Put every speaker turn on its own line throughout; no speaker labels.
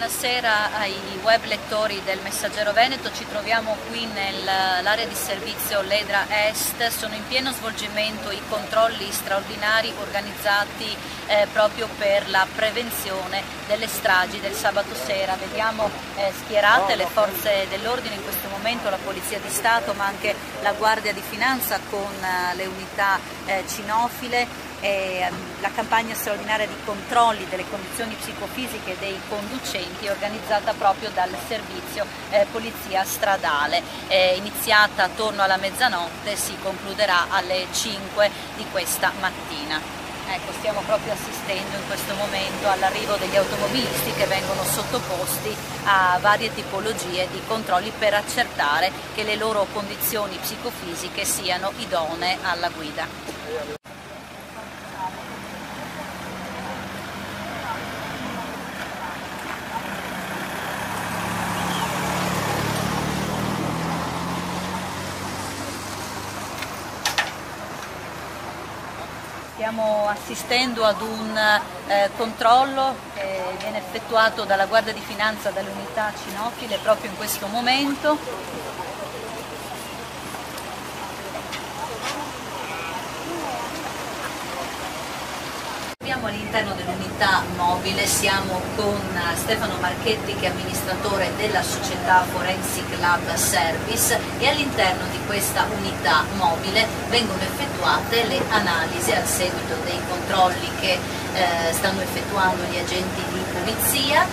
Buonasera ai web lettori del Messaggero Veneto, ci troviamo qui nell'area di servizio Ledra Est, sono in pieno svolgimento i controlli straordinari organizzati eh, proprio per la prevenzione delle stragi del sabato sera. Vediamo eh, schierate le forze dell'ordine in questo momento, la Polizia di Stato ma anche la Guardia di Finanza con eh, le unità eh, cinofile eh, la campagna straordinaria di controlli delle condizioni psicofisiche dei conducenti organizzata proprio dal servizio eh, polizia stradale, eh, iniziata attorno alla mezzanotte, si concluderà alle 5 di questa mattina. Ecco, stiamo proprio assistendo in questo momento all'arrivo degli automobilisti che vengono sottoposti a varie tipologie di controlli per accertare che le loro condizioni psicofisiche siano idonee alla guida. Stiamo assistendo ad un eh, controllo che viene effettuato dalla Guardia di Finanza dalle unità cinofile proprio in questo momento. Siamo all'interno dell'unità mobile, siamo con Stefano Marchetti che è amministratore della società Forensic Lab Service e all'interno di questa unità mobile vengono effettuate le analisi al seguito dei controlli che eh, stanno effettuando gli agenti di polizia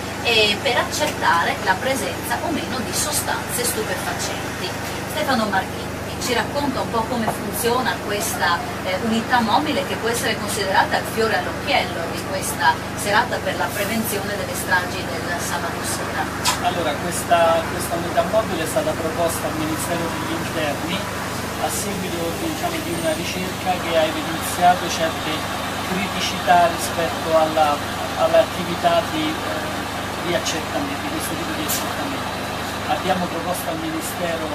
per accertare la presenza o meno di sostanze stupefacenti. Stefano Marchetti ci racconta un po' come funziona questa eh, unità mobile che può essere considerata il fiore all'occhiello di questa serata per la prevenzione delle stragi del sabato sera.
Allora, questa, questa unità mobile è stata proposta al Ministero degli Interni a seguito diciamo, di una ricerca che ha evidenziato certe criticità rispetto all'attività all di, eh, di di questo tipo di accertamento. Abbiamo proposto al Ministero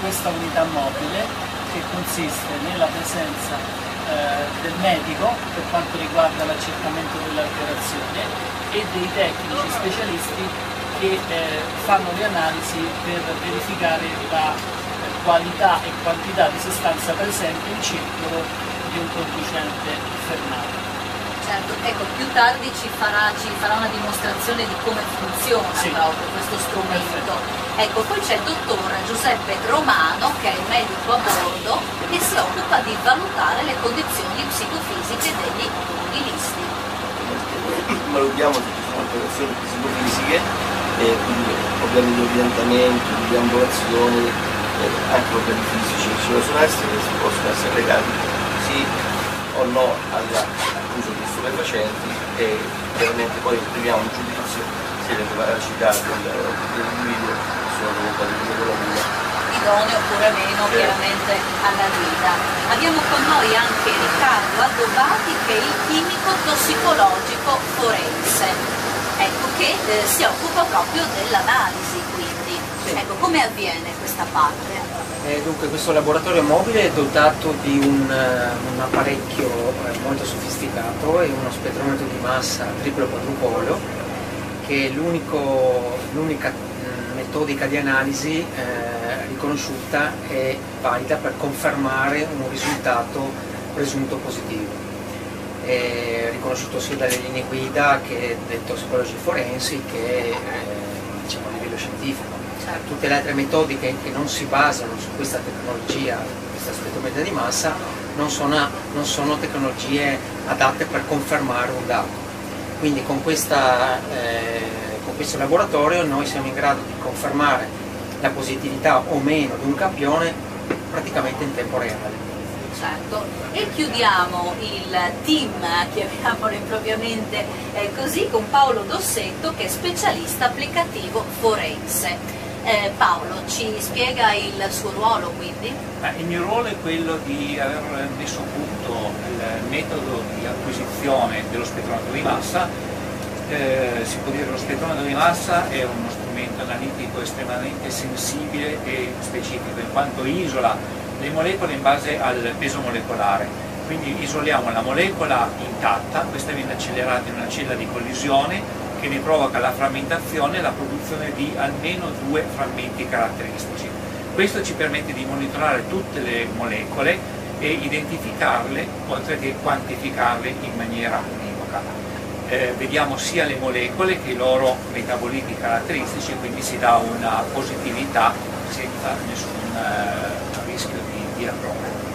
questa unità mobile che consiste nella presenza eh, del medico per quanto riguarda l'accertamento dell'alterazione e dei tecnici specialisti che eh, fanno le analisi per verificare la qualità e quantità di sostanza presente in circolo di un conducente fermato.
Certo, ecco, più tardi ci farà, ci farà una dimostrazione di come funziona sì. proprio questo strumento. Ecco, poi c'è il dottor Giuseppe Romano, che è il medico a bordo, che si occupa di valutare le condizioni psicofisiche degli automobilisti.
Valutiamo ci sono alterazioni psicofisiche, eh, quindi problemi di orientamento, di ambulazioni, eh, anche problemi fisici che ci possono essere, che si possono essere legati o no all'uso di stupefacenti e chiaramente poi esprimiamo un giudizio se le capacità dell'individuo sono comunque di regolamento
idoneo oppure meno sì. chiaramente alla guida. Abbiamo con noi anche Riccardo Addobati che è il chimico tossicologico forense, ecco, che eh, si occupa proprio dell'analisi. Ecco, come avviene questa parte?
Eh, dunque questo laboratorio mobile è dotato di un, uh, un apparecchio uh, molto sofisticato e uno spettrometro di massa triplo quadrupolo che è l'unica mm, metodica di analisi eh, riconosciuta e valida per confermare un risultato presunto positivo. È riconosciuto sia dalle linee guida che dai tossicologi forensi che eh, diciamo, a livello scientifico tutte le altre metodiche che non si basano su questa tecnologia, questa spettrometria di massa, non sono, non sono, tecnologie adatte per confermare un dato. Quindi con, questa, eh, con questo laboratorio noi siamo in grado di confermare la positività o meno di un campione praticamente in tempo reale.
Certo, e chiudiamo il team, chiamiamolo impropriamente eh, così, con Paolo Dossetto che è specialista applicativo forense. Eh, Paolo ci spiega il suo ruolo quindi?
Eh, il mio ruolo è quello di aver messo a punto il metodo di acquisizione dello spettrometro di massa. Eh, si può dire che lo spettrometro di massa è uno strumento analitico estremamente sensibile e specifico in quanto isola le molecole in base al peso molecolare. Quindi isoliamo la molecola intatta, questa viene accelerata in una cella di collisione che ne provoca la frammentazione e la produzione di almeno due frammenti caratteristici. Questo ci permette di monitorare tutte le molecole e identificarle, oltre che quantificarle in maniera univoca. Eh, vediamo sia le molecole che i loro metaboliti caratteristici, quindi si dà una positività senza nessun eh, rischio di, di errore.